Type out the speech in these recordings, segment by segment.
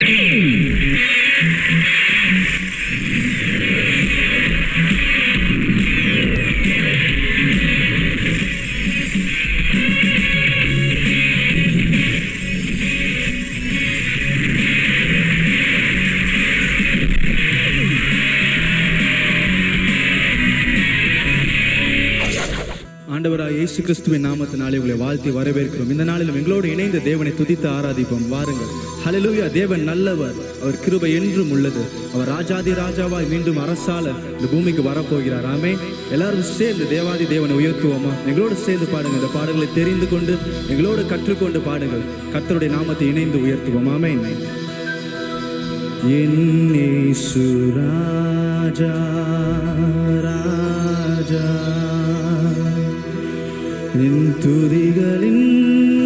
Mm. இயேசு கிறிஸ்துவின் நாமத்தினாலே உங்களை வாழ்த்தி வரவேற்கிறோம். இந்த நாளிலும் எங்களோடு இணைந்து தேவனை துதித்து ஆராதிப்போம். வாருங்கள். ஹலலூயா தேவன் நல்லவர். அவர் கிருபை என்றும் உள்ளது. அவர் ராஜாதி ராஜாவாய் மீண்டும் அரசால இந்த பூமிக்கு வரப்போகிறார். ஆமே எல்லாரும் சேர்ந்து தேவாதி தேவனை உயர்த்துவோமா? எங்களோடு சேர்ந்து பாடுங்க இந்த பாடல்களை தெரிந்து கொண்டு எங்களோடு கற்றுக்கொண்டு பாடுங்கள். கர்த்தருடைய நாமத்தை இணைந்து உயர்த்துவோம். ஆமே என்னேசு சுராஜா ராஜா. நின் துதிகளின்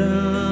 da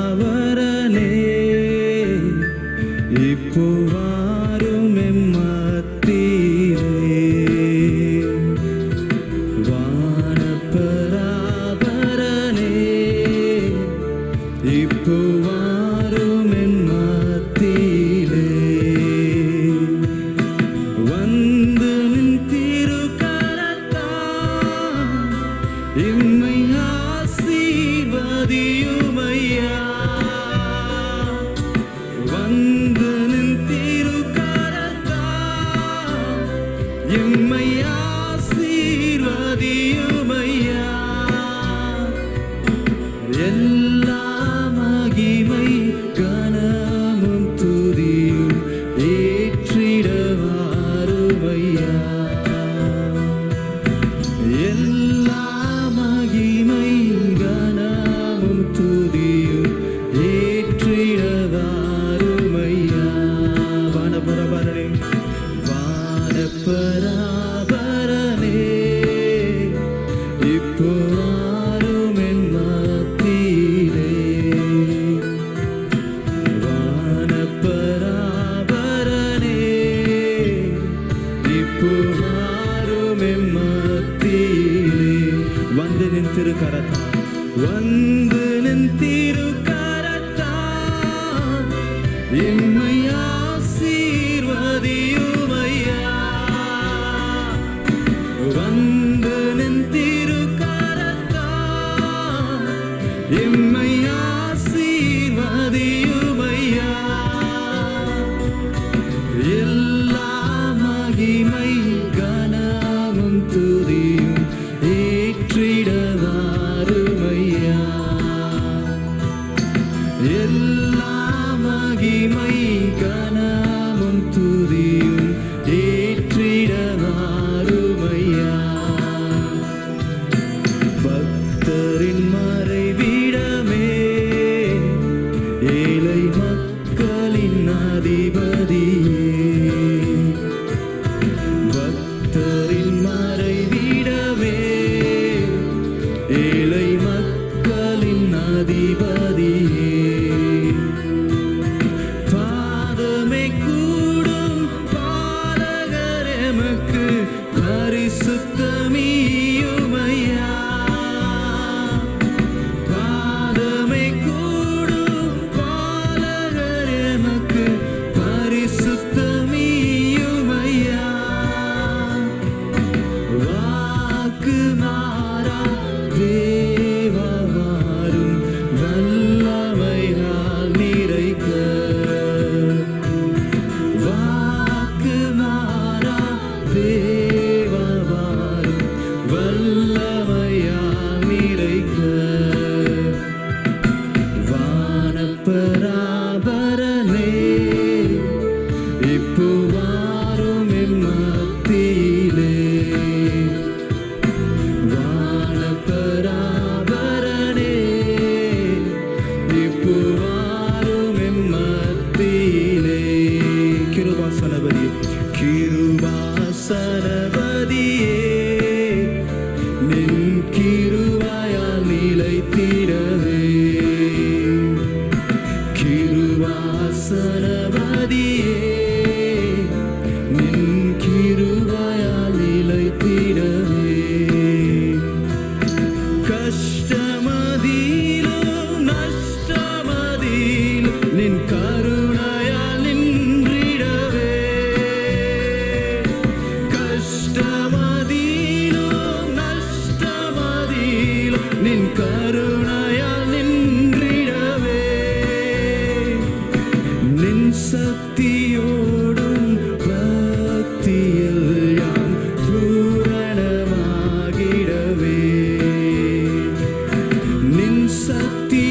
கிருபாசனபதி கிருபாசன நின்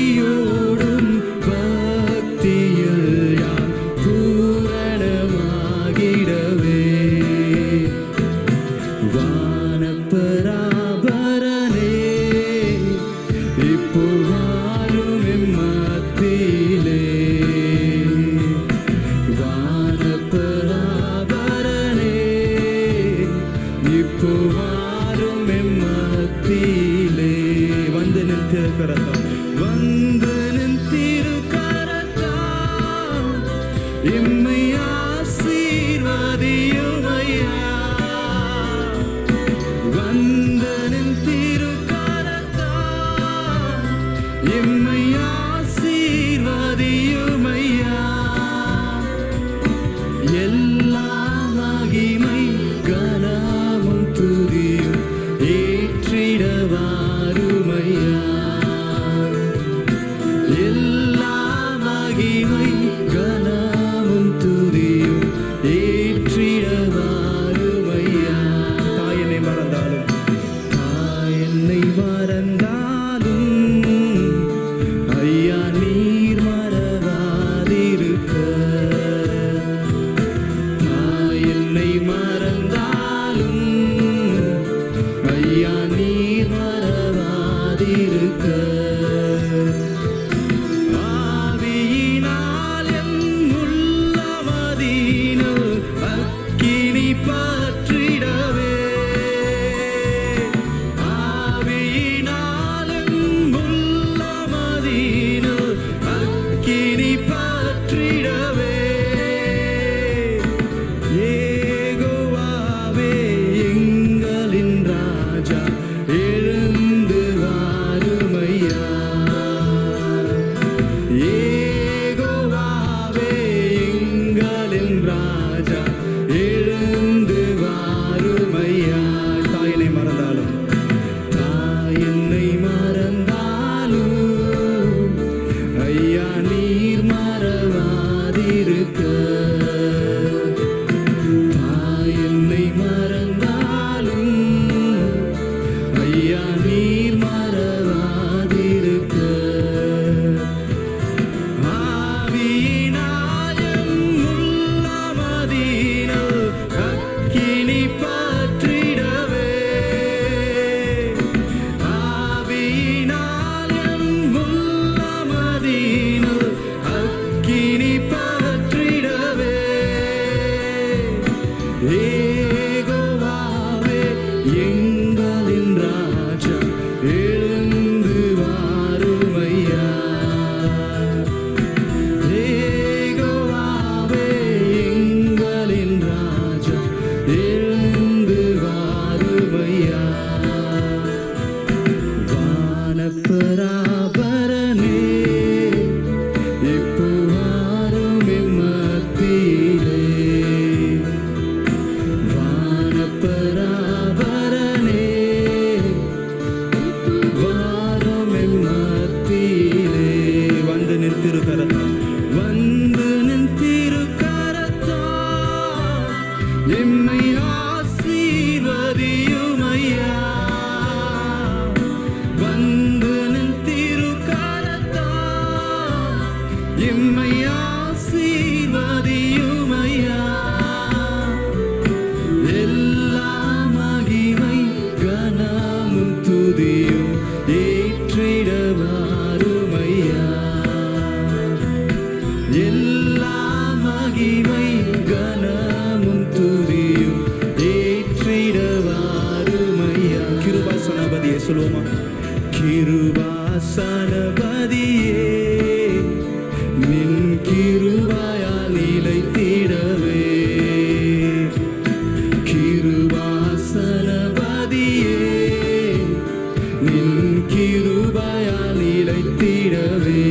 நின் கிருபாயால் நிலைத்திடவே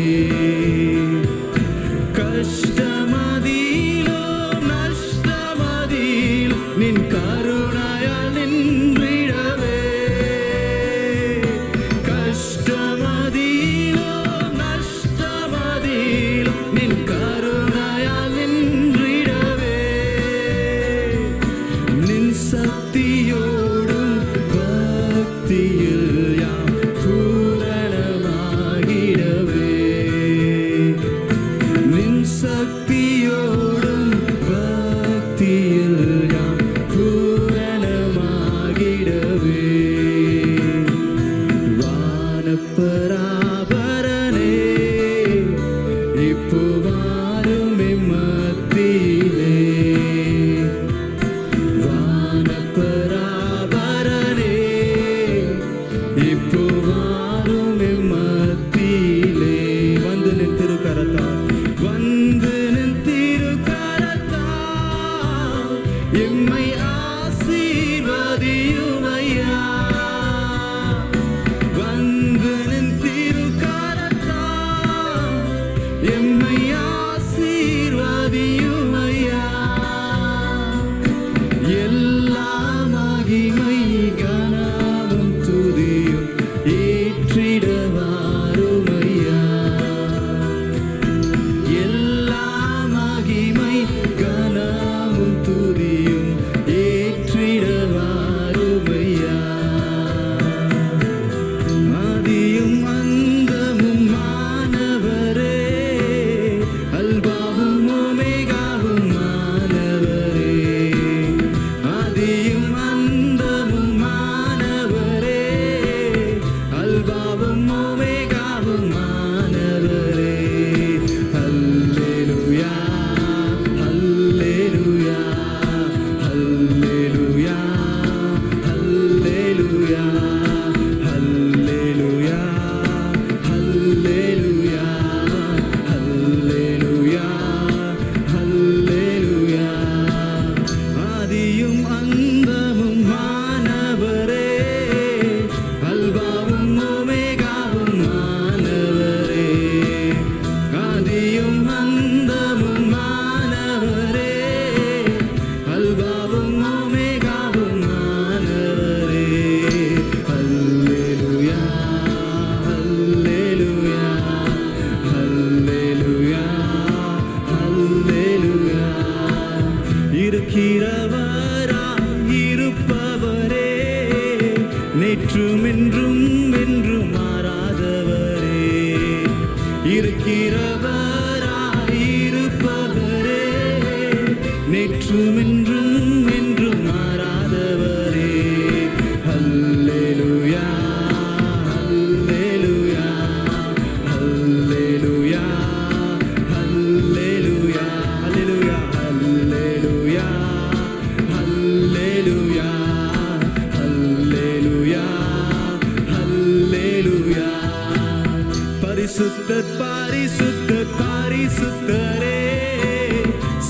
பரிசுத்தரே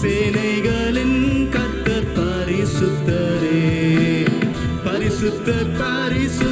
சேனைகளின் கத்த பரிசுத்தரே. பரிசுத்த பரிசு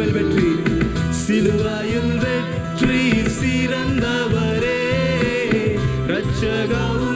சிலுவையில் வெற்றி. சிலுவையில் வெற்றி சிறந்தவரே. ரட்சகாவும்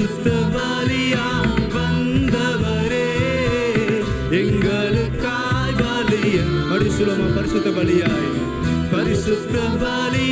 சுத்தபலியாய் வந்தவரே. எங்களுக்காய் பலியன் பரிசுலம பரிசுத்த பலியாய் பரிசுத்த பலியாய்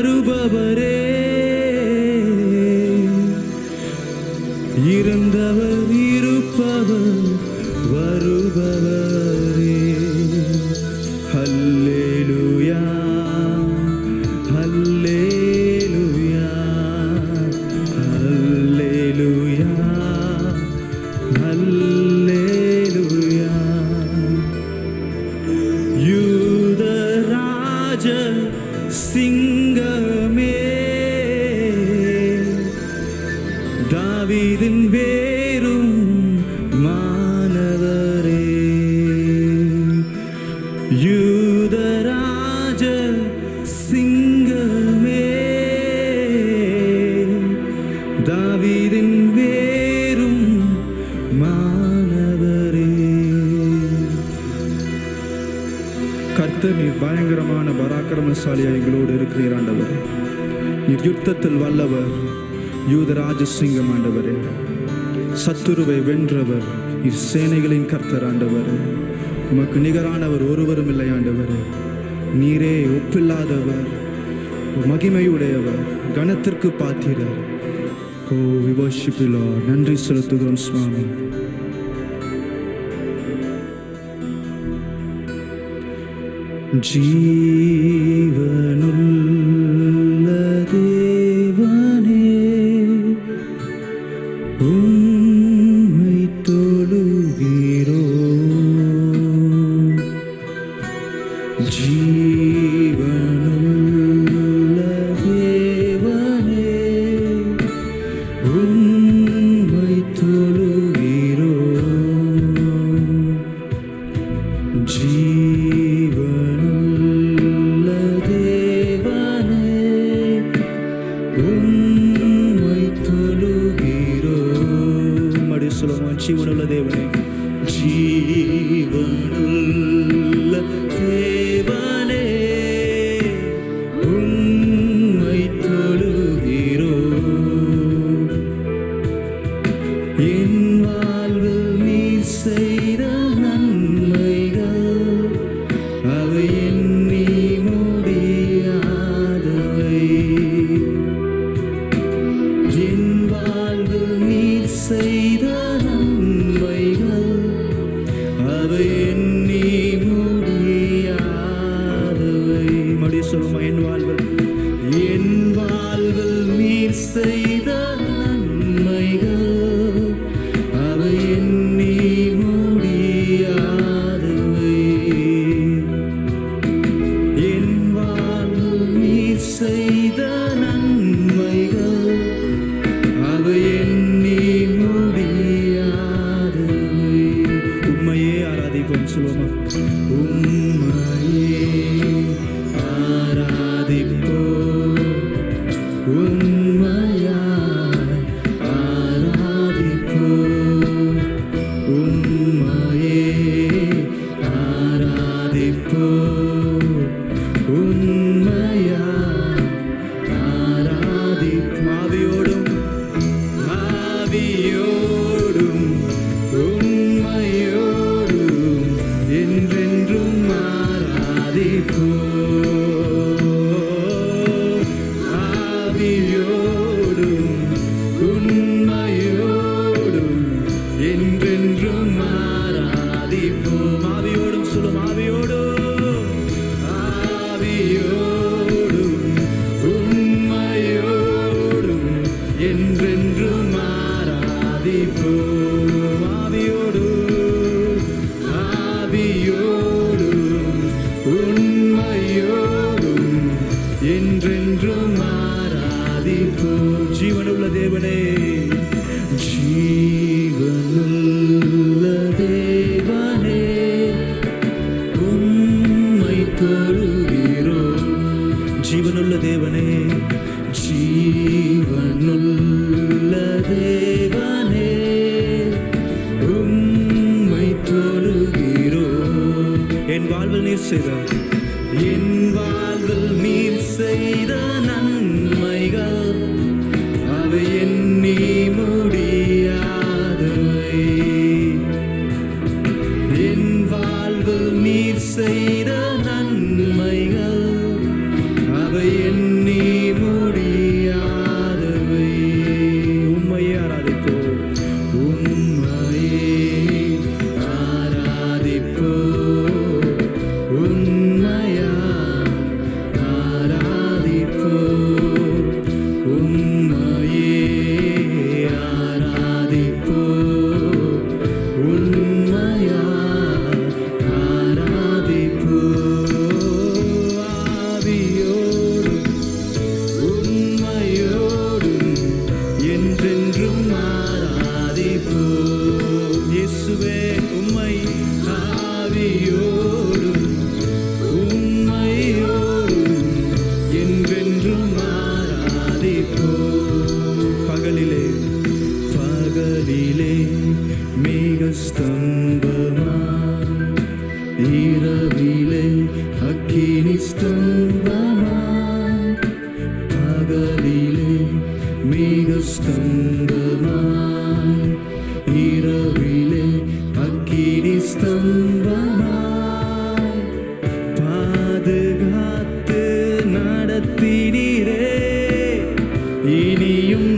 தருபவரே இருந்தவர் இருப்பவர் வருபவர். பார்த்து நீர் பயங்கரமான பராக்கிரமசாலியாக எங்களோடு இருக்கிறீர் ஆண்டவர். நீர் யுத்தத்தில் வல்லவர் யூத ராஜசிங்கம் ஆண்டவர். சத்துருவை வென்றவர் இர் சேனைகளின் கர்த்தர் ஆண்டவர். உமக்கு நிகரானவர் ஒருவரும் இல்லை ஆண்டவர். நீரே ஒப்பில்லாதவர் மகிமையுடையவர் கணத்திற்கு பார்த்தீரர் ஓ விவர்ஷிப்பிலோ நன்றி செலுத்துகிறோம் சுவாமி. जीवन you. ജീവനുള്ള ദേവനെ ജീവനുള്ള ദേവനെ ഉമ്മൈ തോലുകീരോ എൻ വാഴ്വൽ നീർ ചെയ്ത 与你拥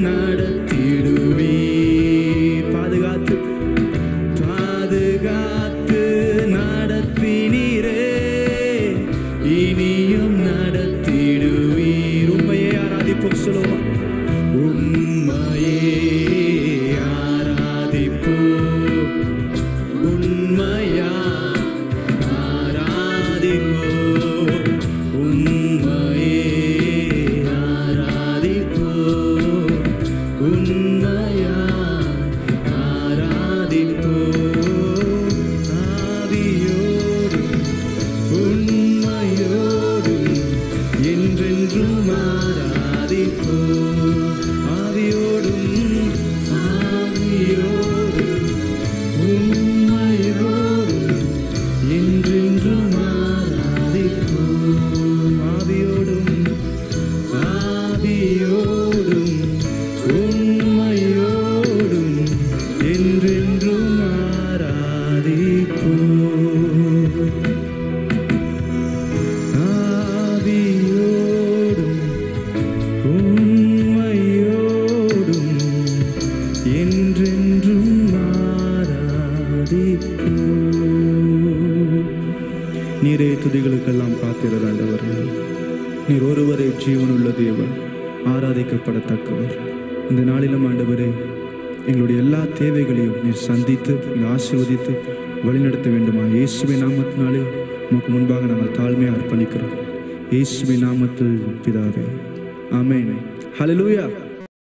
you.